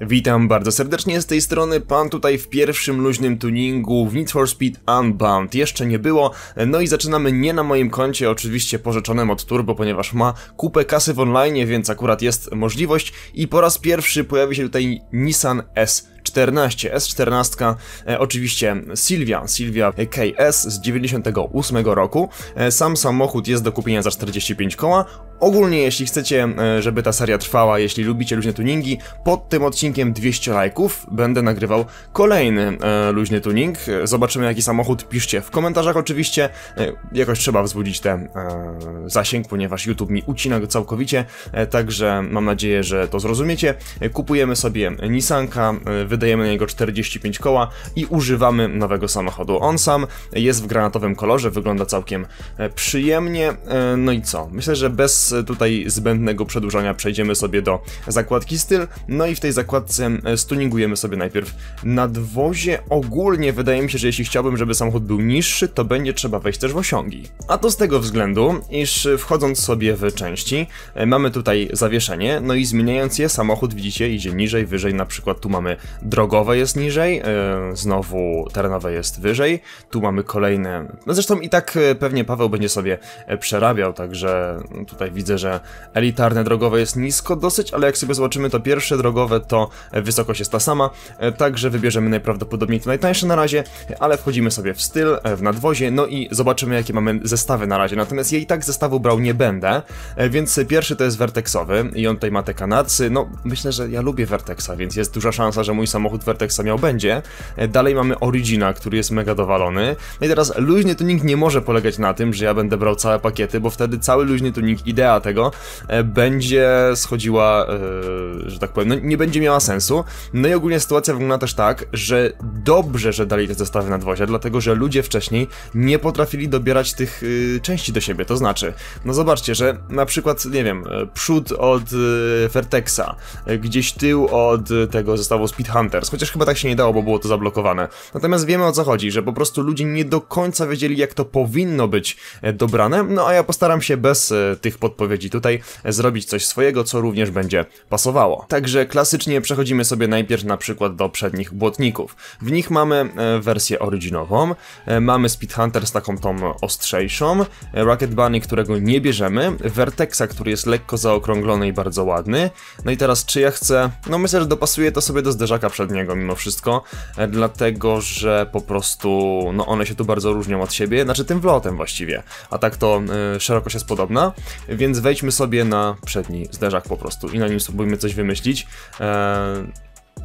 Witam bardzo serdecznie z tej strony, pan tutaj w pierwszym luźnym tuningu w Need for Speed Unbound. Jeszcze nie było, no i zaczynamy nie na moim koncie, oczywiście pożyczonym od Turbo, ponieważ ma kupę kasy w online, więc akurat jest możliwość. I po raz pierwszy pojawi się tutaj Nissan S 14, S14, e, oczywiście Silvia, Silvia KS z 98 roku. E, sam samochód jest do kupienia za 45 koła. Ogólnie jeśli chcecie, e, żeby ta seria trwała, jeśli lubicie luźne tuningi, pod tym odcinkiem 200 lajków będę nagrywał kolejny e, luźny tuning. Zobaczymy jaki samochód, piszcie w komentarzach oczywiście. E, jakoś trzeba wzbudzić ten e, zasięg, ponieważ YouTube mi ucina go całkowicie, e, także mam nadzieję, że to zrozumiecie. E, kupujemy sobie Nissanka, e, wydajemy na niego 45 koła i używamy nowego samochodu. On sam jest w granatowym kolorze, wygląda całkiem e, przyjemnie. E, No i co? Myślę, że bez e, tutaj zbędnego przedłużania przejdziemy sobie do zakładki styl. No i w tej zakładce stuningujemy sobie najpierw nadwozie. Ogólnie wydaje mi się, że jeśli chciałbym, żeby samochód był niższy, to będzie trzeba wejść też w osiągi. A to z tego względu, iż wchodząc sobie w części, mamy tutaj zawieszenie, no i zmieniając je, samochód widzicie idzie niżej, wyżej, na przykład tu mamy drogowe jest niżej, e, znowu terenowe jest wyżej, tu mamy kolejne, no zresztą i tak e, pewnie Paweł będzie sobie e, przerabiał, także tutaj widzę, że elitarne drogowe jest nisko dosyć, ale jak sobie zobaczymy to pierwsze drogowe, to wysokość jest ta sama, także wybierzemy najprawdopodobniej to najtańsze na razie, ale wchodzimy sobie w styl, w nadwozie, no i zobaczymy jakie mamy zestawy na razie, natomiast ja i tak zestawu brał nie będę, więc pierwszy to jest Vertexowy i on tutaj ma te kanacy, no myślę, że ja lubię Vertexa, więc jest duża szansa, że mój samochód Vertexa miał będzie. E, Dalej mamy Origina, który jest mega dowalony. No i teraz luźny tuning nie może polegać na tym, że ja będę brał całe pakiety, bo wtedy cały luźny tuning, idea tego, e, będzie schodziła, e, że tak powiem, no nie będzie miała sensu. No i ogólnie sytuacja wygląda też tak, że dobrze, że dali te zestawy nadwozia, dlatego że ludzie wcześniej nie potrafili dobierać tych y, części do siebie. To znaczy, no zobaczcie, że na przykład, nie wiem, przód od Vertexa, gdzieś tył od tego zestawu Speed Hunters, chociaż chyba tak się nie dało, bo było to zablokowane. Natomiast wiemy o co chodzi, że po prostu ludzie nie do końca wiedzieli, jak to powinno być e, dobrane, no a ja postaram się bez e, tych podpowiedzi tutaj e, zrobić coś swojego, co również będzie pasowało. Także klasycznie przechodzimy sobie najpierw na przykład do przednich błotników. W nich mamy wersję originową, e, mamy Speed Hunters taką tą ostrzejszą, Rocket Bunny, którego nie bierzemy, Vertexa, który jest lekko zaokrąglony i bardzo ładny. No i teraz czy ja chcę, no myślę, że dopasuję to sobie do zderzaka przedniego mimo wszystko, e, dlatego, że po prostu, no one się tu bardzo różnią od siebie, znaczy tym wlotem właściwie, a tak to e, szerokość jest podobna, więc wejdźmy sobie na przedni zderzak po prostu i na nim spróbujmy coś wymyślić. E,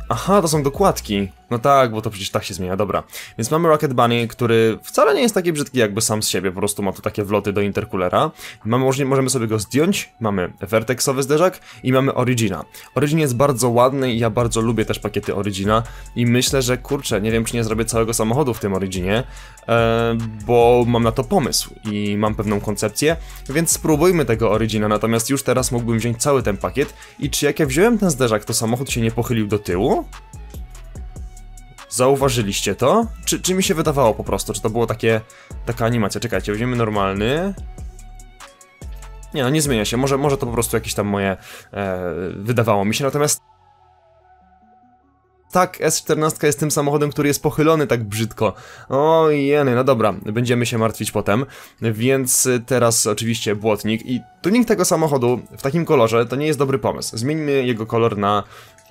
Aha, to są dokładki. No tak, bo to przecież tak się zmienia, dobra. Więc mamy Rocket Bunny, który wcale nie jest taki brzydki jakby sam z siebie, po prostu ma tu takie wloty do interkulera. Mamy, możemy sobie go zdjąć, mamy Vertexowy zderzak i mamy Origina. Origin jest bardzo ładny i ja bardzo lubię też pakiety Origina i myślę, że kurczę, nie wiem czy nie zrobię całego samochodu w tym Originie, e, bo mam na to pomysł i mam pewną koncepcję, więc spróbujmy tego Origina, natomiast już teraz mógłbym wziąć cały ten pakiet i czy jak ja wziąłem ten zderzak, to samochód się nie pochylił do tyłu? Zauważyliście to? Czy, czy mi się wydawało po prostu? Czy to było takie taka animacja? Czekajcie, weźmiemy normalny. Nie no, nie zmienia się. Może, może to po prostu jakieś tam moje e, wydawało mi się, natomiast tak, S14 jest tym samochodem, który jest pochylony tak brzydko. O jeny, no dobra, będziemy się martwić potem. Więc teraz oczywiście błotnik i tuning tego samochodu w takim kolorze to nie jest dobry pomysł. Zmieńmy jego kolor na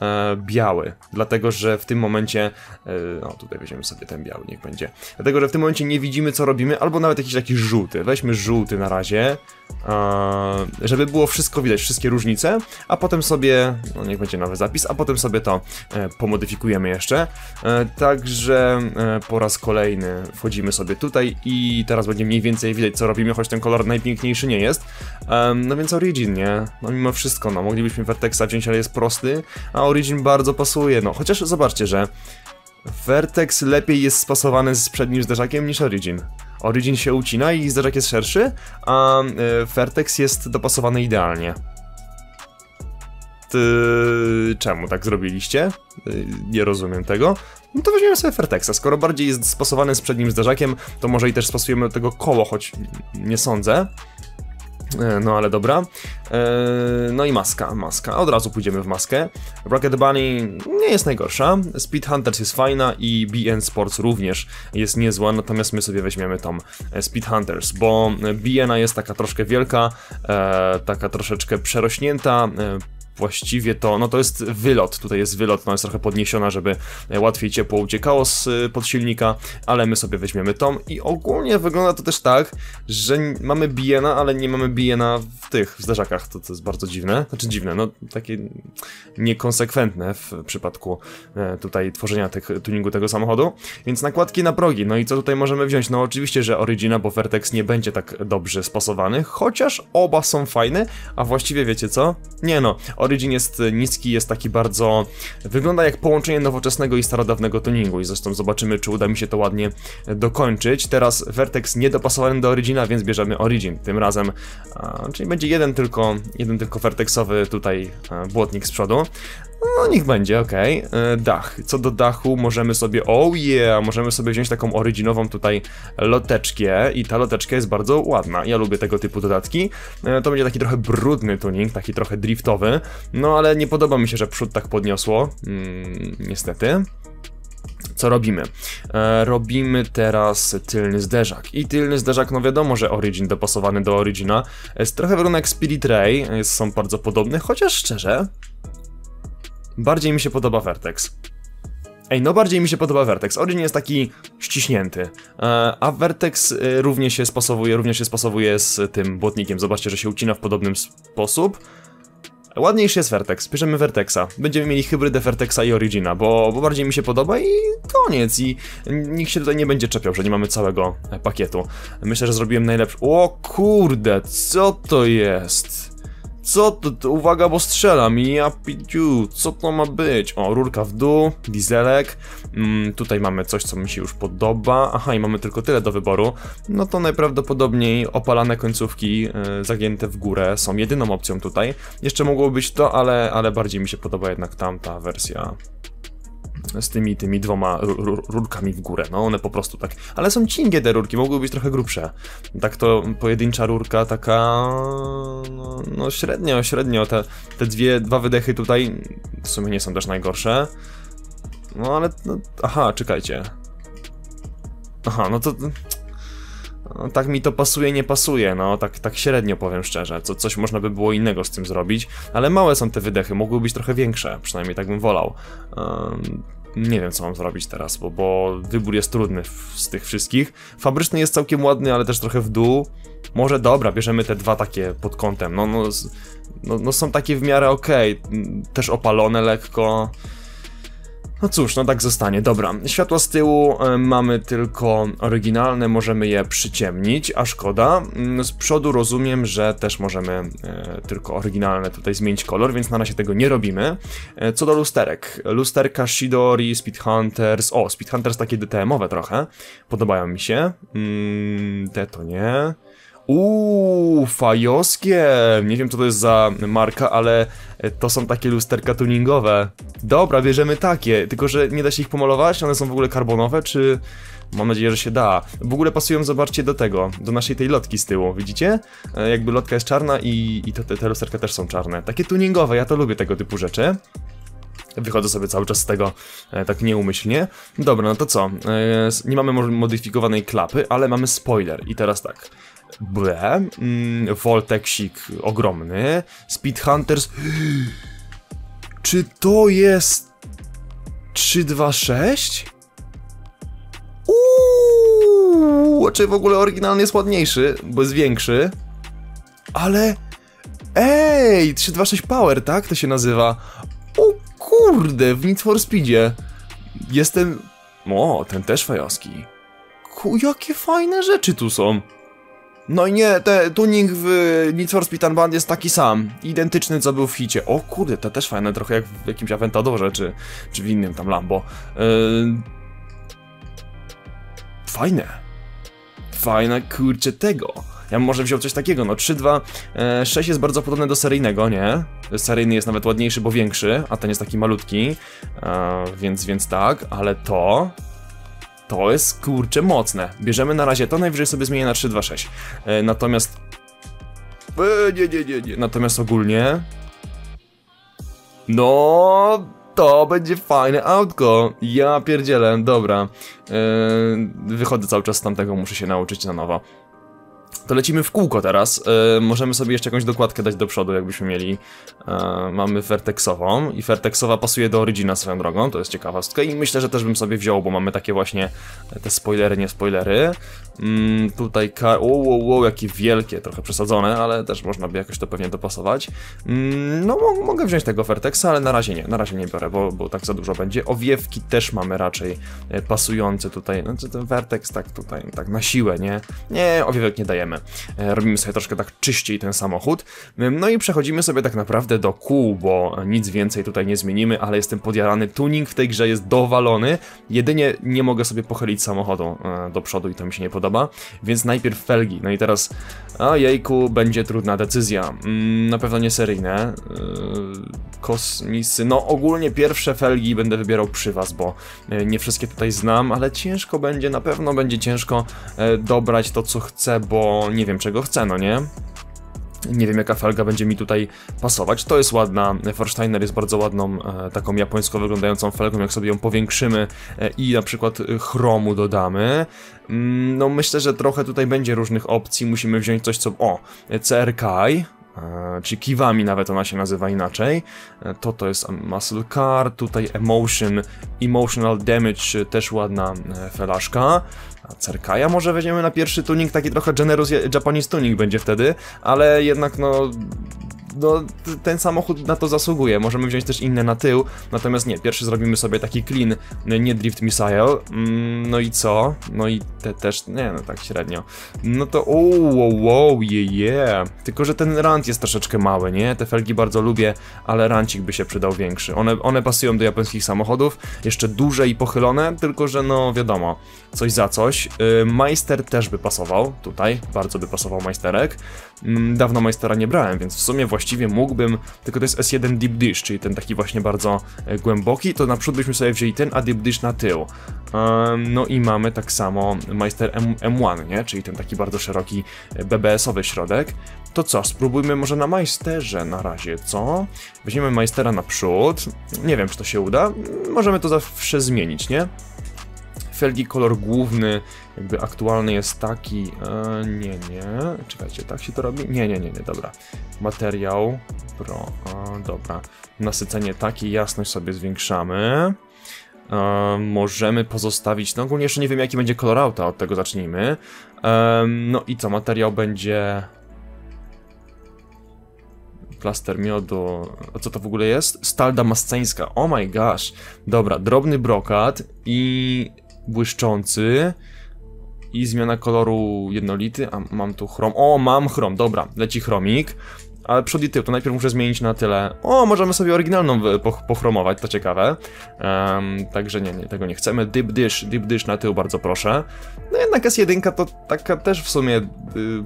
e, biały, dlatego że w tym momencie, e, no tutaj weźmiemy sobie ten biały, niech będzie, dlatego że w tym momencie nie widzimy co robimy, albo nawet jakiś taki żółty, weźmy żółty na razie, e, żeby było wszystko widać, wszystkie różnice, a potem sobie, no niech będzie nowy zapis, a potem sobie to e, pomodyfikujemy jeszcze, e, także e, po raz kolejny wchodzimy sobie tutaj i teraz będzie mniej więcej widać co robimy, choć ten kolor najpiękniejszy nie jest, no więc Origin, nie, no mimo wszystko, no moglibyśmy Vertexa wziąć, ale jest prosty, a Origin bardzo pasuje, no chociaż zobaczcie, że Vertex lepiej jest spasowany z przednim zderzakiem niż Origin. Origin się ucina i zderzak jest szerszy, a y, Vertex jest dopasowany idealnie. Ty... Czemu tak zrobiliście? Y, Nie rozumiem tego. No to weźmiemy sobie Vertexa. Skoro bardziej jest spasowany z przednim zderzakiem, to może i też spasujemy do tego koło, choć nie sądzę. E, no ale dobra. E, no i maska, maska. Od razu pójdziemy w maskę. Rocket Bunny nie jest najgorsza. Speed Hunters jest fajna i BN Sports również jest niezła, natomiast my sobie weźmiemy tą e, Speed Hunters, bo BN jest taka troszkę wielka, taka troszeczkę przerośnięta, właściwie to, no to jest wylot, tutaj jest wylot, no jest trochę podniesiona, żeby łatwiej ciepło uciekało z y, podsilnika, ale my sobie weźmiemy tą i ogólnie wygląda to też tak, że mamy Biena, ale nie mamy Biena w tych, w zderzakach, to, to jest bardzo dziwne, znaczy dziwne, no takie niekonsekwentne w przypadku e, tutaj tworzenia tych, tuningu tego samochodu, więc nakładki na progi, no i co tutaj możemy wziąć? No oczywiście, że Origina, bo Vertex nie będzie tak dobrze spasowany, chociaż oba są fajne, a właściwie wiecie co? Nie no, Origin jest niski, jest taki bardzo... Wygląda jak połączenie nowoczesnego i starodawnego tuningu i zresztą zobaczymy, czy uda mi się to ładnie dokończyć. Teraz Vertex niedopasowany do Origina, więc bierzemy Origin tym razem, czyli będzie jeden tylko, jeden tylko Vertexowy tutaj a, błotnik z przodu. No, niech będzie, okej. Okay. Dach. Co do dachu, możemy sobie, oh yeah, możemy sobie wziąć taką oryginową tutaj loteczkę i ta loteczka jest bardzo ładna. Ja lubię tego typu dodatki. E, to będzie taki trochę brudny tuning, taki trochę driftowy, no ale nie podoba mi się, że przód tak podniosło, mm, niestety co robimy? E, robimy teraz tylny zderzak. I tylny zderzak, no wiadomo, że Origin dopasowany do Origina. Jest trochę wygląda jak Spirit Ray, jest, są bardzo podobne, chociaż szczerze, Bardziej mi się podoba Vertex. Ej, no bardziej mi się podoba Vertex. Origin jest taki ściśnięty, e, a Vertex e, również się spasowuje, również się spasowuje z tym błotnikiem. Zobaczcie, że się ucina w podobnym sposób. Ładniejszy jest Vertex, bierzemy Vertexa. Będziemy mieli hybrydę Vertexa i Origina, bo, bo, bardziej mi się podoba i koniec. I nikt się tutaj nie będzie czepiał, że nie mamy całego pakietu. Myślę, że zrobiłem najlepszy... O kurde, co to jest? Co to, to, uwaga, bo strzelam, ja piciu, co to ma być? O, rurka w dół, dieselek, mm, tutaj mamy coś, co mi się już podoba, aha, i mamy tylko tyle do wyboru, no to najprawdopodobniej opalane końcówki y, zagięte w górę są jedyną opcją tutaj. Jeszcze mogło być to, ale, ale bardziej mi się podoba jednak tamta wersja z tymi, tymi dwoma rurkami w górę, no one po prostu tak, ale są cienkie te rurki, mogły być trochę grubsze. Tak to pojedyncza rurka taka, no, no średnio, średnio, te, te dwie, dwa wydechy tutaj w sumie nie są też najgorsze. No ale, no, aha, czekajcie. Aha, no to... No, tak mi to pasuje, nie pasuje, no tak, tak średnio powiem szczerze, co, coś można by było innego z tym zrobić, ale małe są te wydechy, mogły być trochę większe, przynajmniej tak bym wolał. Um, nie wiem co mam zrobić teraz, bo, bo wybór jest trudny z tych wszystkich. Fabryczny jest całkiem ładny, ale też trochę w dół. Może dobra, bierzemy te dwa takie pod kątem, no, no, no, no są takie w miarę ok, też opalone lekko. No cóż, no tak zostanie. Dobra, światła z tyłu e, mamy tylko oryginalne, możemy je przyciemnić, a szkoda. Mm, z przodu rozumiem, że też możemy e, tylko oryginalne tutaj zmienić kolor, więc na razie tego nie robimy. E, co do lusterek. Lusterka Shidori, Speedhunters. O, Speedhunters takie DTM-owe trochę. Podobają mi się. Mm, te to nie. Uuu, fajowskie! Nie wiem co to jest za marka, ale to są takie lusterka tuningowe. Dobra, bierzemy takie, tylko że nie da się ich pomalować, one są w ogóle karbonowe, czy... Mam nadzieję, że się da. W ogóle pasują, zobaczcie, do tego, do naszej tej lotki z tyłu, widzicie? E, jakby lotka jest czarna i, i te, te lusterka też są czarne. Takie tuningowe, ja to lubię tego typu rzeczy. Wychodzę sobie cały czas z tego e, tak nieumyślnie. Dobra, no to co? E, nie mamy modyfikowanej klapy, ale mamy spoiler. I teraz tak. Ble, mm, Voltexik ogromny, Speed Hunters. Czy to jest 326? Uuu, czy w ogóle oryginalny jest ładniejszy, bo jest większy. Ale ej, 326 Power, tak to się nazywa. O kurde, w Need for Speedzie. Jestem... O, ten też fajowski. Ku, jakie fajne rzeczy tu są. No i nie, te, tuning w Need for Speed Unbound jest taki sam, identyczny co był w hicie. O kurde, to też fajne, trochę jak w jakimś Aventadorze, czy, czy w innym tam Lambo. Yy... Fajne. Fajne, kurczę, tego. Ja bym może wziął coś takiego, no 3.2, e, 6 jest bardzo podobne do seryjnego, nie? Seryjny jest nawet ładniejszy, bo większy, a ten jest taki malutki, e, więc, więc tak, ale to... To jest kurczę mocne. Bierzemy na razie to, najwyżej sobie zmienię na 326. E, natomiast E, nie, nie, nie, nie. Natomiast ogólnie... No... To będzie fajne autko. Ja pierdzielę, dobra. Yy, wychodzę cały czas z tamtego, muszę się nauczyć na nowo. To lecimy w kółko teraz. Yy, możemy sobie jeszcze jakąś dokładkę dać do przodu, jakbyśmy mieli. Yy, mamy Vertexową i Vertexowa pasuje do Origina swoją drogą, to jest ciekawostka i myślę, że też bym sobie wziął, bo mamy takie właśnie te spoilery, nie spoilery. Mm, tutaj kar... Wow, wow, jakie wielkie, trochę przesadzone, ale też można by jakoś to pewnie dopasować. Mm, no, mo mogę wziąć tego Vertexa, ale na razie nie, na razie nie biorę, bo, bo tak za dużo będzie. Owiewki też mamy raczej e, pasujące tutaj, no ten Vertex tak tutaj, tak na siłę, nie? Nie, owiewek nie dajemy. E, robimy sobie troszkę tak czyściej ten samochód. No i przechodzimy sobie tak naprawdę do kół, bo nic więcej tutaj nie zmienimy, ale jestem podjarany. Tuning w tej grze jest dowalony, jedynie nie mogę sobie pochylić samochodu e, do przodu i to mi się nie podoba podoba, więc najpierw felgi. No i teraz, a jejku, będzie trudna decyzja. Mm, na pewno nie seryjne. Yy, kosmisy, no ogólnie pierwsze felgi będę wybierał przy was, bo yy, nie wszystkie tutaj znam, ale ciężko będzie, na pewno będzie ciężko yy, dobrać to, co chcę, bo nie wiem, czego chcę, no nie? Nie wiem jaka felga będzie mi tutaj pasować. To jest ładna, Forsteiner jest bardzo ładną, e, taką japońsko wyglądającą felgą, jak sobie ją powiększymy e, i na przykład chromu dodamy. Mm, no myślę, że trochę tutaj będzie różnych opcji, musimy wziąć coś co... O, CRKI, E, czy kiwami nawet ona się nazywa inaczej. E, to to jest Muscle Car, tutaj Emotion, Emotional Damage, też ładna e, felaszka. Cerkaja może weźmiemy na pierwszy tuning, taki trochę generous Japanese tuning będzie wtedy, ale jednak no no, ten samochód na to zasługuje. Możemy wziąć też inne na tył, natomiast nie, pierwszy zrobimy sobie taki clean, nie drift missile. Mm, no i co? No i te też, nie no tak średnio. No to wow, wow, wow, yeah, yeah. Tylko, że ten rant jest troszeczkę mały, nie? Te felgi bardzo lubię, ale rancik by się przydał większy. One, one pasują do japońskich samochodów, jeszcze duże i pochylone, tylko, że no wiadomo, coś za coś. Yy, Majster też by pasował tutaj, bardzo by pasował Majsterek. Yy, dawno Majstera nie brałem, więc w sumie właściwie mógłbym, tylko to jest S1 Deep Dish, czyli ten taki właśnie bardzo e, głęboki, to naprzód byśmy sobie wzięli ten, a Deep Dish na tył. No i mamy tak samo Meister M M1, nie? czyli ten taki bardzo szeroki e, BBS-owy środek. To co, spróbujmy może na Meisterze na razie, co? Weźmiemy Meistera naprzód, nie wiem czy to się uda, możemy to zawsze zmienić, nie? Felgi kolor główny, jakby aktualny jest taki, e, nie, nie, czekajcie, tak się to robi? Nie, nie, nie, nie, dobra. Materiał, pro, e, dobra. Nasycenie takie, jasność sobie zwiększamy. E, możemy pozostawić, no ogólnie jeszcze nie wiem jaki będzie kolor auta, od tego zacznijmy. E, no i co, materiał będzie plaster miodu. A co to w ogóle jest? Stal damasceńska. Oh my gosh. Dobra, drobny brokat i błyszczący i zmiana koloru jednolity, a mam tu chrom, o mam chrom, dobra, leci chromik, ale przód i tył, to najpierw muszę zmienić na tyle, o możemy sobie oryginalną pochromować, to ciekawe, um, także nie, nie, tego nie chcemy, deep dish, deep dish na tył bardzo proszę, no jednak S1 to taka też w sumie y,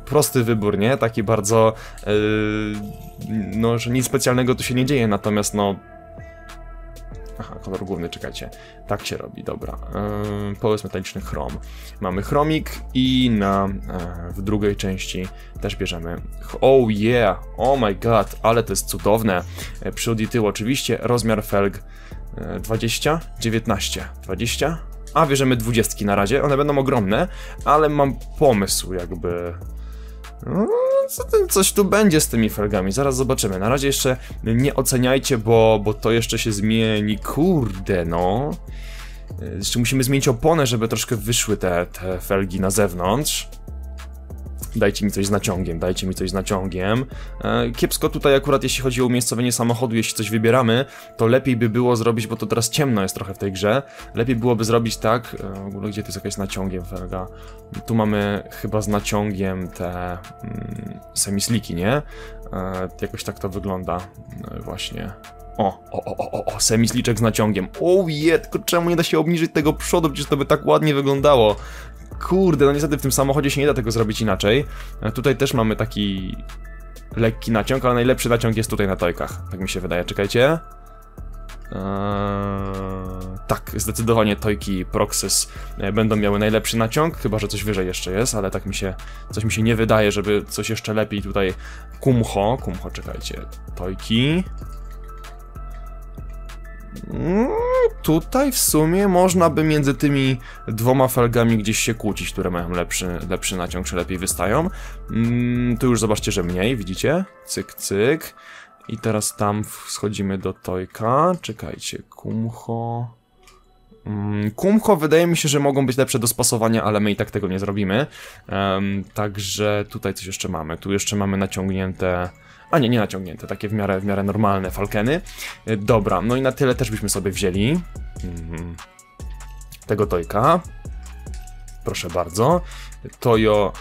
prosty wybór, nie, taki bardzo, y, no, że nic specjalnego tu się nie dzieje, natomiast no, Aha, kolor główny, czekajcie. Tak się robi, dobra. Yy, metaliczny chrom. Mamy chromik i na, yy, w drugiej części też bierzemy... Oh yeah! Oh my god, ale to jest cudowne. Yy, przód i tył oczywiście, rozmiar felg yy, 20, 19, 20? A, bierzemy 20 na razie, one będą ogromne, ale mam pomysł jakby... No, coś tu będzie z tymi felgami, zaraz zobaczymy. Na razie jeszcze nie oceniajcie, bo, bo to jeszcze się zmieni. Kurde, no. Jeszcze musimy zmienić oponę, żeby troszkę wyszły te, te felgi na zewnątrz. Dajcie mi coś z naciągiem, dajcie mi coś z naciągiem. E, kiepsko tutaj akurat jeśli chodzi o umiejscowienie samochodu, jeśli coś wybieramy, to lepiej by było zrobić, bo to teraz ciemno jest trochę w tej grze, lepiej byłoby zrobić tak, e, w ogóle gdzie to jest jakaś z naciągiem felga, tu mamy chyba z naciągiem te mm, semisliki, nie? E, jakoś tak to wygląda właśnie. O, o, o, o, o, semisliczek z naciągiem. O je, tylko czemu nie da się obniżyć tego przodu, przecież to by tak ładnie wyglądało. Kurde, no niestety w tym samochodzie się nie da tego zrobić inaczej. E, tutaj też mamy taki lekki naciąg, ale najlepszy naciąg jest tutaj na tojkach. Tak mi się wydaje, czekajcie. Eee, tak, zdecydowanie Tojki Proxys e, będą miały najlepszy naciąg, chyba że coś wyżej jeszcze jest, ale tak mi się, coś mi się nie wydaje, żeby coś jeszcze lepiej tutaj Kumho, Kumho, czekajcie, Tojki, Mm, tutaj w sumie można by między tymi dwoma felgami gdzieś się kłócić, które mają lepszy, lepszy naciąg, czy lepiej wystają. Mm, tu już zobaczcie, że mniej, widzicie? Cyk, cyk. I teraz tam schodzimy do Tojka. Czekajcie, Kumho... Mm, Kumho wydaje mi się, że mogą być lepsze do spasowania, ale my i tak tego nie zrobimy. Um, także tutaj coś jeszcze mamy. Tu jeszcze mamy naciągnięte a nie, nie naciągnięte, takie w miarę, w miarę normalne falkeny. E, dobra, no i na tyle też byśmy sobie wzięli. Mhm. Tego tojka. Proszę bardzo. Toyo,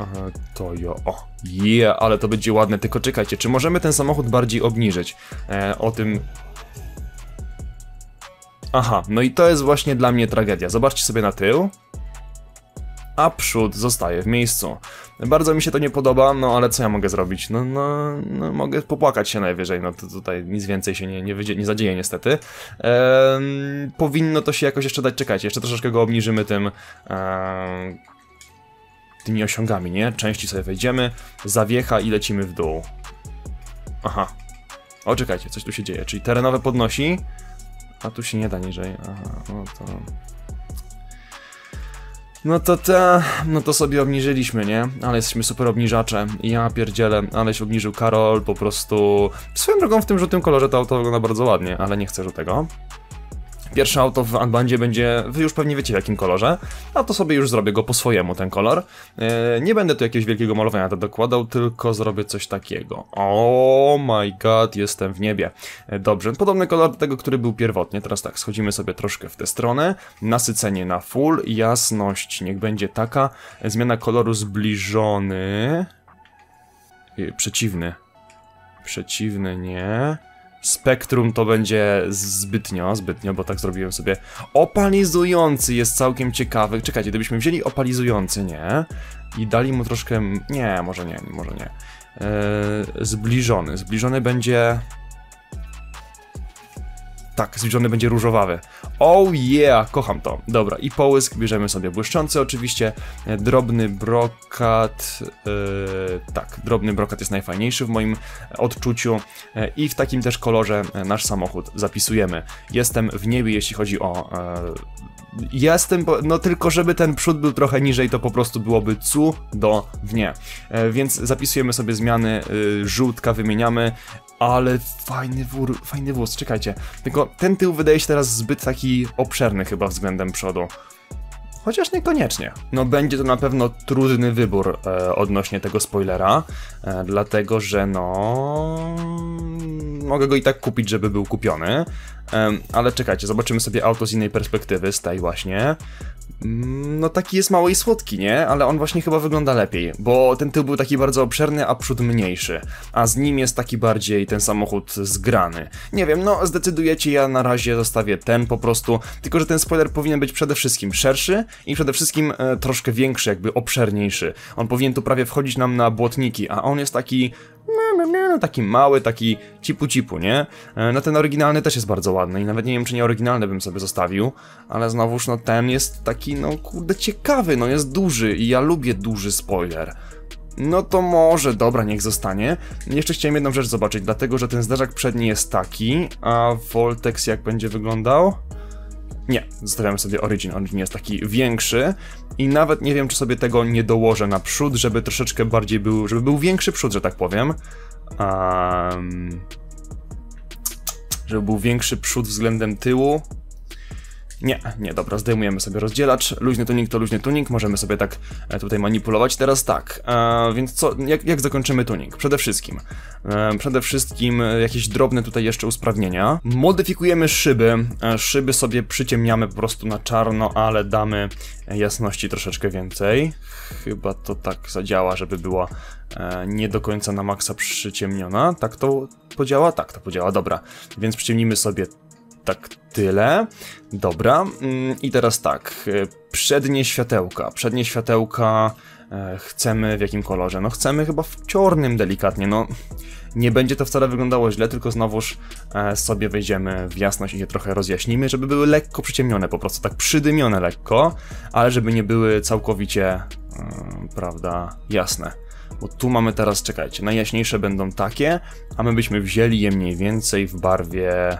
Toyo, o, yeah, ale to będzie ładne, tylko czekajcie, czy możemy ten samochód bardziej obniżyć? E, o tym... Aha, no i to jest właśnie dla mnie tragedia. Zobaczcie sobie na tył a przód zostaje w miejscu. Bardzo mi się to nie podoba, no ale co ja mogę zrobić? No, no, no mogę popłakać się najwyżej, no to tutaj nic więcej się nie, nie, nie zadzieje niestety. Ehm, powinno to się jakoś jeszcze dać, czekajcie, jeszcze troszeczkę go obniżymy tym... Ehm, tymi osiągami, nie? Części sobie wejdziemy, zawiecha i lecimy w dół. Aha. O, czekajcie, coś tu się dzieje, czyli terenowe podnosi, a tu się nie da niżej. Aha, no to... No to ta, no to sobie obniżyliśmy, nie? Ale jesteśmy super obniżacze. Ja pierdzielę, ale się obniżył Karol, po prostu... Swoją drogą w tym żółtym kolorze to auto wygląda bardzo ładnie, ale nie chcę żółtego. Pierwsze auto w Unbandzie będzie, wy już pewnie wiecie w jakim kolorze, a to sobie już zrobię go po swojemu, ten kolor. E, nie będę tu jakiegoś wielkiego malowania to dokładał, tylko zrobię coś takiego. Oh my god, jestem w niebie. E, dobrze, podobny kolor do tego, który był pierwotnie. Teraz tak, schodzimy sobie troszkę w tę stronę. Nasycenie na full, jasność niech będzie taka. E, zmiana koloru zbliżony. Przeciwny. Przeciwny, nie. Spektrum to będzie zbytnio, zbytnio, bo tak zrobiłem sobie. Opalizujący jest całkiem ciekawy. Czekajcie, gdybyśmy wzięli opalizujący, nie? I dali mu troszkę... Nie, może nie, może nie. Eee, zbliżony. Zbliżony będzie... Tak, zbliżony będzie różowawy. Oh yeah, kocham to. Dobra, i połysk bierzemy sobie błyszczący oczywiście, e, drobny brokat, yy, tak, drobny brokat jest najfajniejszy w moim odczuciu yy, i w takim też kolorze nasz samochód zapisujemy. Jestem w niebie, jeśli chodzi o yy, jestem, no tylko żeby ten przód był trochę niżej, to po prostu byłoby cudownie. E, więc zapisujemy sobie zmiany, żółtka wymieniamy, ale fajny wór, fajny wóz, czekajcie. Tylko ten tył wydaje się teraz zbyt taki obszerny chyba względem przodu. Chociaż niekoniecznie. No będzie to na pewno trudny wybór e, odnośnie tego spoilera, e, dlatego że no... Mogę go i tak kupić, żeby był kupiony, e, ale czekajcie, zobaczymy sobie auto z innej perspektywy, z tej właśnie. No taki jest mały i słodki, nie? Ale on właśnie chyba wygląda lepiej, bo ten tył był taki bardzo obszerny, a przód mniejszy, a z nim jest taki bardziej ten samochód zgrany. Nie wiem, no zdecydujecie, ja na razie zostawię ten po prostu, tylko że ten spoiler powinien być przede wszystkim szerszy i przede wszystkim e, troszkę większy, jakby obszerniejszy. On powinien tu prawie wchodzić nam na błotniki, a on jest taki taki mały, taki cipu-cipu, nie? E, no ten oryginalny też jest bardzo ładny i nawet nie wiem, czy nie oryginalny bym sobie zostawił, ale znowuż, no ten jest taki, no kurde, ciekawy, no jest duży i ja lubię duży spoiler. No to może, dobra, niech zostanie. Jeszcze chciałem jedną rzecz zobaczyć, dlatego, że ten zderzak przedni jest taki, a Voltex jak będzie wyglądał? Nie, zostawiamy sobie Origin. Origin jest taki większy i nawet nie wiem, czy sobie tego nie dołożę na przód, żeby troszeczkę bardziej był, żeby był większy przód, że tak powiem. Um, żeby był większy przód względem tyłu. Nie, nie, dobra, zdejmujemy sobie rozdzielacz. Luźny tuning to luźny tuning, możemy sobie tak e, tutaj manipulować. Teraz tak, e, więc co, jak, jak zakończymy tuning? Przede wszystkim, e, przede wszystkim e, jakieś drobne tutaj jeszcze usprawnienia. Modyfikujemy szyby, e, szyby sobie przyciemniamy po prostu na czarno, ale damy jasności troszeczkę więcej. Chyba to tak zadziała, żeby była e, nie do końca na maksa przyciemniona. Tak to podziała? Tak, to podziała, dobra. Więc przyciemnimy sobie tak tyle. Dobra, mm, i teraz tak, e, przednie światełka. Przednie światełka e, chcemy w jakim kolorze? No chcemy chyba w czarnym delikatnie, no nie będzie to wcale wyglądało źle, tylko znowuż e, sobie wejdziemy w jasność i je trochę rozjaśnimy, żeby były lekko przyciemnione, po prostu tak przydymione lekko, ale żeby nie były całkowicie, e, prawda, jasne. Bo tu mamy teraz, czekajcie, najjaśniejsze będą takie, a my byśmy wzięli je mniej więcej w barwie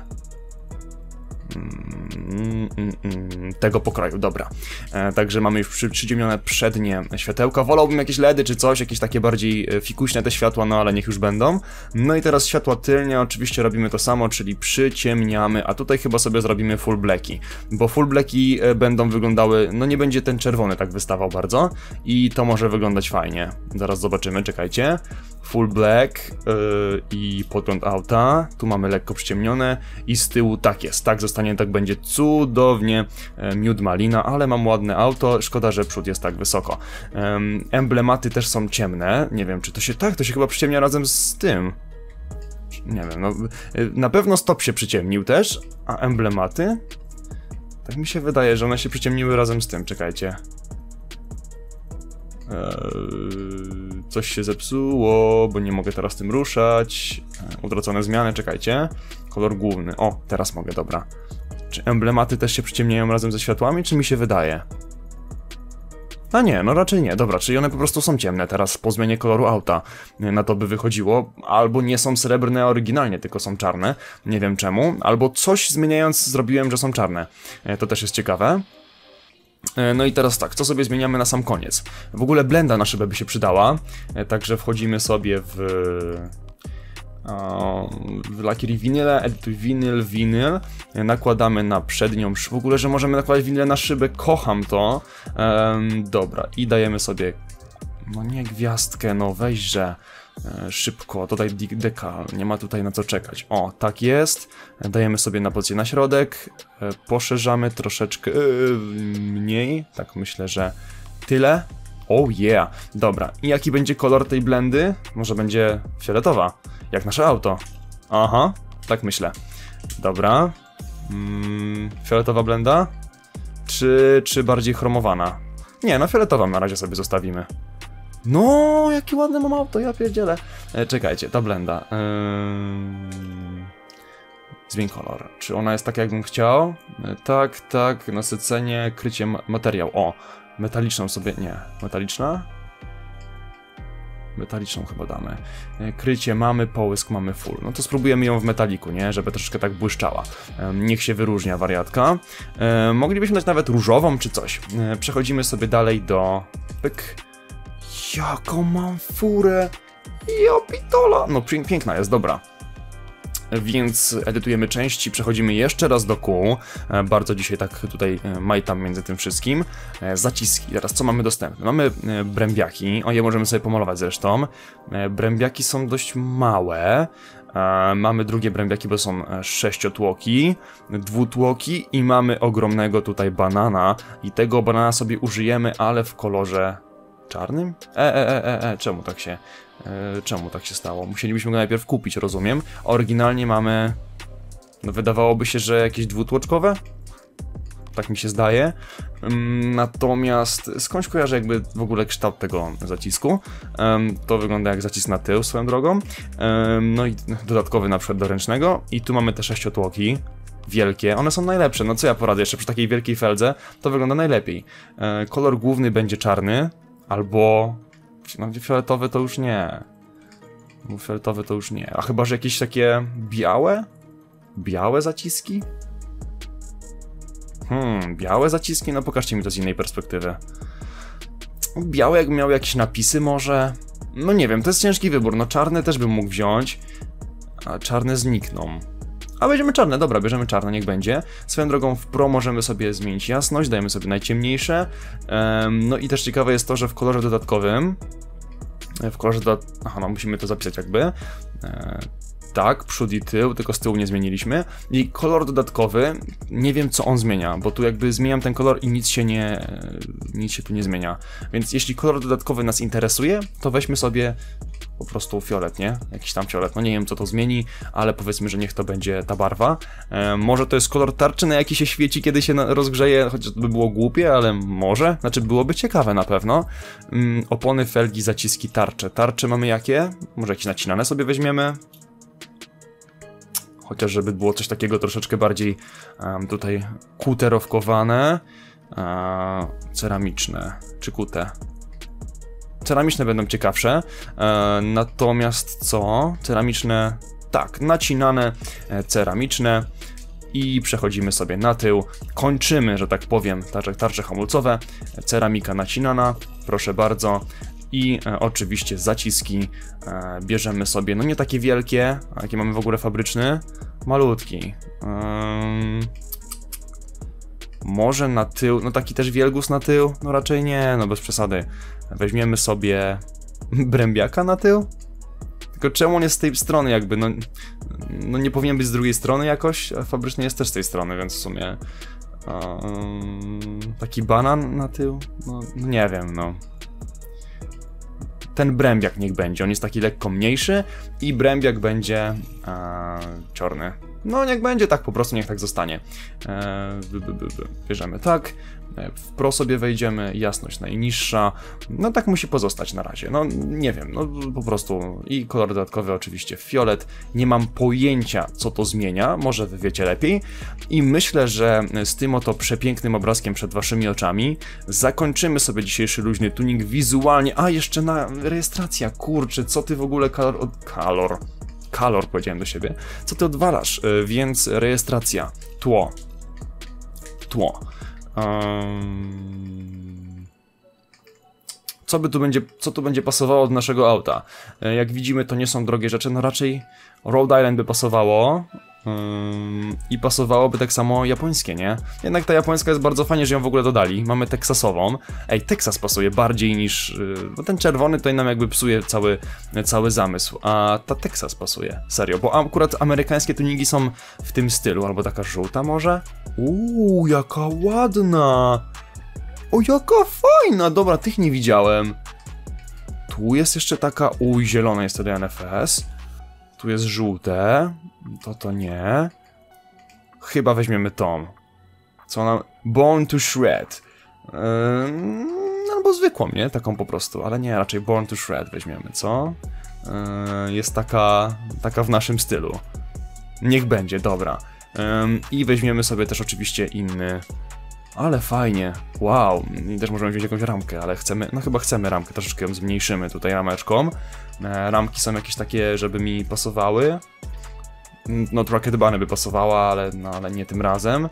tego pokroju, dobra. E, także mamy już przy, przydziemione przednie światełka. Wolałbym jakieś LEDy czy coś, jakieś takie bardziej e, fikuśne te światła, no ale niech już będą. No i teraz światła tylnie, oczywiście robimy to samo, czyli przyciemniamy, a tutaj chyba sobie zrobimy full blacki, bo full blacki e, będą wyglądały, no nie będzie ten czerwony tak wystawał bardzo i to może wyglądać fajnie. Zaraz zobaczymy, czekajcie. Full black yy, i podgląd auta, tu mamy lekko przyciemnione i z tyłu tak jest, tak zostanie, tak będzie cudownie e, miód malina, ale mam ładne auto, szkoda, że przód jest tak wysoko. Emblematy też są ciemne, nie wiem czy to się, tak, to się chyba przyciemnia razem z tym. Nie wiem, no y, na pewno stop się przyciemnił też, a emblematy? Tak mi się wydaje, że one się przyciemniły razem z tym, czekajcie. Eee, coś się zepsuło, bo nie mogę teraz tym ruszać. Utracone zmiany, czekajcie. Kolor główny. O, teraz mogę, dobra. Czy emblematy też się przyciemniają razem ze światłami, czy mi się wydaje? A nie, no raczej nie. Dobra, czyli one po prostu są ciemne teraz po zmianie koloru auta. Na to by wychodziło. Albo nie są srebrne oryginalnie, tylko są czarne. Nie wiem czemu. Albo coś zmieniając zrobiłem, że są czarne. To też jest ciekawe. E, no i teraz tak, co sobie zmieniamy na sam koniec? W ogóle blenda na szybę by się przydała, e, także wchodzimy sobie w w Lucky Vinyl, edytuj winyl, winyl, e, nakładamy na przednią, w ogóle, że możemy nakładać winyle na szybę, kocham to. dobra, i dajemy sobie, no nie gwiazdkę, no weź, że E, szybko, dodaj dekal, nie ma tutaj na co czekać. O, tak jest, dajemy sobie na pozycję na środek, e, poszerzamy troszeczkę yy, mniej, tak myślę, że tyle. Oh yeah, dobra. I jaki będzie kolor tej blendy? Może będzie fioletowa, jak nasze auto. Aha, tak myślę. Dobra. Mm, fioletowa blenda? Czy, czy bardziej chromowana? Nie, no fioletową na razie sobie zostawimy. No, jakie ładne mam auto, ja pierdzielę. E, czekajcie, ta blenda. Ehm... Zmień kolor. Czy ona jest taka, jakbym chciał? E, tak, tak, nasycenie, krycie ma materiał. O, metaliczną sobie, nie, metaliczna? Metaliczną chyba damy. E, krycie mamy, połysk mamy full. No to spróbujemy ją w metaliku, nie? Żeby troszeczkę tak błyszczała. Niech się wyróżnia wariatka. Moglibyśmy dać nawet różową czy coś. Przechodzimy sobie dalej do... Pyk. Jaką mam furę! Ja pitola! No piękna jest, dobra. Więc edytujemy części, przechodzimy jeszcze raz do kół. E, bardzo dzisiaj tak tutaj e, majtam między tym wszystkim. E, zaciski. Teraz co mamy dostępne? Mamy brębiaki, o je możemy sobie pomalować zresztą. Brębiaki są dość małe. Mamy drugie brębiaki, bo są sześciotłoki, dwutłoki i mamy ogromnego tutaj banana. I tego banana sobie użyjemy, ale w kolorze Czarnym? E, e, e, e, e, czemu tak się... E, czemu tak się stało? Musielibyśmy go najpierw kupić, rozumiem. Oryginalnie mamy... No wydawałoby się, że jakieś dwutłoczkowe? Tak mi się zdaje. Mm, natomiast skądś kojarzę jakby w ogóle kształt tego zacisku. To wygląda jak zacisk na tył swoją drogą. No i dodatkowy na przykład do ręcznego. I tu mamy te sześciotłoki wielkie, one są najlepsze, no co ja poradzę, jeszcze przy takiej wielkiej feldze to wygląda najlepiej. E, kolor główny będzie czarny, Albo... No, fioletowy to już nie. Bo fioletowy to już nie. A chyba, że jakieś takie białe? Białe zaciski? Hmm, białe zaciski? No pokażcie mi to z innej perspektywy. Białe jak miał jakieś napisy może? No nie wiem, to jest ciężki wybór. No czarne też bym mógł wziąć. A czarne znikną. A weźmiemy czarne, dobra, bierzemy czarne, niech będzie. Swoją drogą w Pro możemy sobie zmienić jasność, dajemy sobie najciemniejsze. No i też ciekawe jest to, że w kolorze dodatkowym, w kolorze dodatkowym, aha, no musimy to zapisać jakby. Tak, przód i tył, tylko z tyłu nie zmieniliśmy. I kolor dodatkowy, nie wiem co on zmienia, bo tu jakby zmieniam ten kolor i nic się nie, nic się tu nie zmienia. Więc jeśli kolor dodatkowy nas interesuje, to weźmy sobie po prostu fiolet, nie? Jakiś tam fiolet, no nie wiem co to zmieni, ale powiedzmy, że niech to będzie ta barwa. E, może to jest kolor tarczy, na jaki się świeci, kiedy się rozgrzeje, chociaż to by było głupie, ale może, znaczy byłoby ciekawe na pewno. Mm, opony, felgi, zaciski, tarcze. Tarcze mamy jakie? Może jakieś nacinane sobie weźmiemy? Chociaż żeby było coś takiego troszeczkę bardziej um, tutaj kuterowkowane. E, ceramiczne, czy kute ceramiczne będą ciekawsze, e, natomiast co? Ceramiczne, tak, nacinane, e, ceramiczne i przechodzimy sobie na tył, kończymy, że tak powiem, tarcze, tarcze hamulcowe, ceramika nacinana, proszę bardzo, i e, oczywiście zaciski e, bierzemy sobie, no nie takie wielkie, jakie mamy w ogóle fabryczny, malutki. może na tył, no taki też wielgus na tył, no raczej nie, no bez przesady. Weźmiemy sobie brębiaka na tył. Tylko czemu on jest z tej strony jakby, no, no nie powinien być z drugiej strony jakoś, fabryczny jest też z tej strony, więc w sumie um, taki banan na tył, no, no nie wiem, no ten brębiak niech będzie. On jest taki lekko mniejszy i brębiak będzie e, czarny. No niech będzie tak, po prostu niech tak zostanie. E, bierzemy tak. E, w Pro sobie wejdziemy, jasność najniższa, no tak musi pozostać na razie, no nie wiem, no po prostu i kolor dodatkowy oczywiście fiolet, nie mam pojęcia co to zmienia, może wy wiecie lepiej. I myślę, że z tym oto przepięknym obrazkiem przed waszymi oczami zakończymy sobie dzisiejszy luźny tuning wizualnie, a jeszcze na rejestracja, kurczę, co ty w ogóle kalor... kalor... Kalor, powiedziałem do siebie. Co ty odwalasz? E, więc rejestracja, tło, tło. Co by tu będzie, co tu będzie pasowało do naszego auta? E, jak widzimy, to nie są drogie rzeczy, no raczej Rhode Island by pasowało. I pasowałoby tak samo japońskie, nie? Jednak ta japońska jest bardzo fajnie, że ją w ogóle dodali. Mamy teksasową. Ej, Teksas pasuje bardziej niż... Y, bo ten czerwony tutaj nam jakby psuje cały, cały zamysł. A ta Teksas pasuje. Serio, bo akurat amerykańskie tuningi są w tym stylu. Albo taka żółta może? Uuu, jaka ładna! O, jaka fajna! Dobra, tych nie widziałem. Tu jest jeszcze taka... Uj, zielona jest wtedy NFS. Tu jest żółte. To to nie. Chyba weźmiemy tą. Co ona... Born to Shred. Albo zwykłą, nie? Taką po prostu. Ale nie, raczej Born to Shred weźmiemy, co? Jest taka... Taka w naszym stylu. Niech będzie, dobra. I weźmiemy sobie też oczywiście inny... Ale fajnie, wow, i też możemy wziąć jakąś ramkę, ale chcemy, no chyba chcemy ramkę, troszeczkę ją zmniejszymy tutaj rameczką. E, ramki są jakieś takie, żeby mi pasowały. No Rocket Bunny by pasowała, ale, no, ale nie tym razem.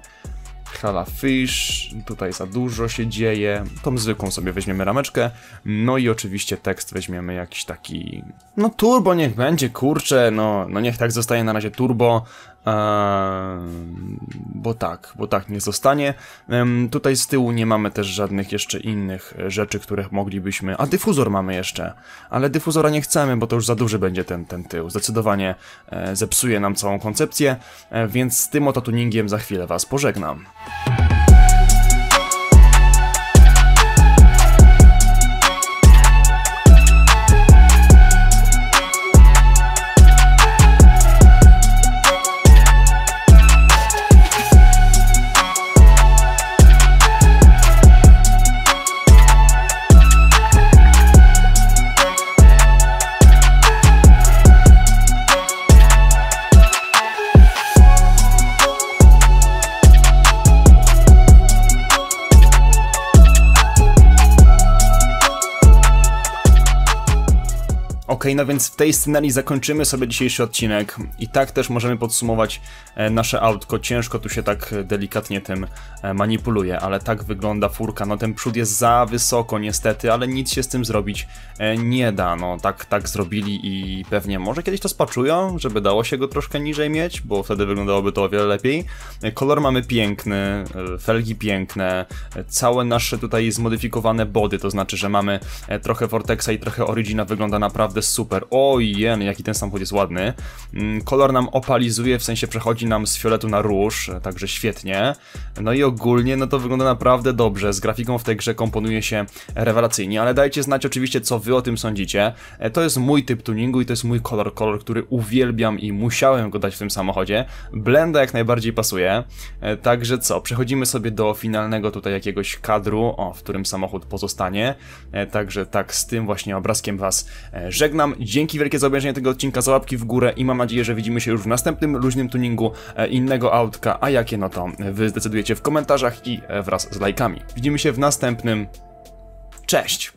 Hala Fish, tutaj za dużo się dzieje. Tą zwykłą sobie weźmiemy rameczkę. No i oczywiście tekst weźmiemy jakiś taki... No turbo niech będzie, kurczę, no, no niech tak zostaje na razie turbo. Bo tak, bo tak nie zostanie. Tutaj z tyłu nie mamy też żadnych jeszcze innych rzeczy, których moglibyśmy... A dyfuzor mamy jeszcze, ale dyfuzora nie chcemy, bo to już za duży będzie ten, ten tył. Zdecydowanie e, zepsuje nam całą koncepcję, e, więc z tym oto tuningiem za chwilę was pożegnam. No więc w tej scenarii zakończymy sobie dzisiejszy odcinek i tak też możemy podsumować e, nasze autko. Ciężko tu się tak delikatnie tym e, manipuluje, ale tak wygląda furka. No ten przód jest za wysoko niestety, ale nic się z tym zrobić e, nie da. No tak, tak zrobili i pewnie może kiedyś to spaczują, żeby dało się go troszkę niżej mieć, bo wtedy wyglądałoby to o wiele lepiej. Kolor mamy piękny, felgi piękne, całe nasze tutaj zmodyfikowane body, to znaczy, że mamy trochę Vortexa i trochę Origina wygląda naprawdę super. Ojen, jaki ten samochód jest ładny. Mm, Kolor nam opalizuje, w sensie przechodzi nam z fioletu na róż, e, także świetnie. No i ogólnie, no to wygląda naprawdę dobrze. Z grafiką w tej grze komponuje się rewelacyjnie, ale dajcie znać oczywiście, co wy o tym sądzicie. E, To jest mój typ tuningu i to jest mój kolor, kolor, który uwielbiam i musiałem go dać w tym samochodzie. Blenda jak najbardziej pasuje. E, Także co, przechodzimy sobie do finalnego tutaj jakiegoś kadru, o, w którym samochód pozostanie. Także tak, z tym właśnie obrazkiem was e, Dzięki wielkie za obejrzenie tego odcinka, za łapki w górę i mam nadzieję, że widzimy się już w następnym luźnym tuningu e, innego autka, a jakie no to wy zdecydujecie w komentarzach i e, wraz z lajkami. Widzimy się w następnym. Cześć!